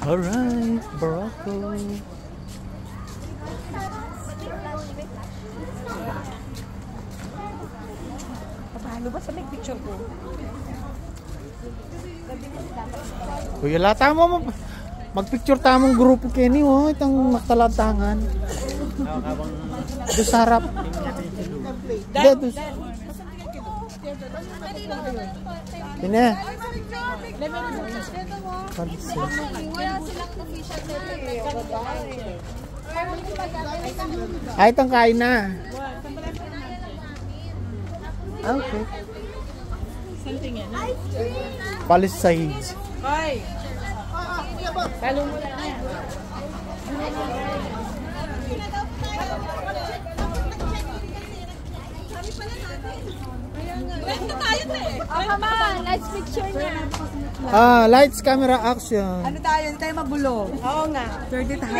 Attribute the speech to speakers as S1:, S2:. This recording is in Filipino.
S1: Alright, Barako.
S2: Paano ba sa may picture ko?
S1: Kuya, lata mo mo. Magpicture tamong grupo Kenny, oh. Itang maktalantangan. Doon sa harap. Doon. Tine. Pansin. Ay, itong kain na. Ah, okay.
S2: Something yan.
S1: Palisades.
S2: Hoy! Talo mo yan.
S3: Oh, come on. Let's picture na.
S1: Ah, lights, camera, action.
S4: Ano tayo? Hindi tayo magulo.
S2: Oo nga.
S4: 30 tayo.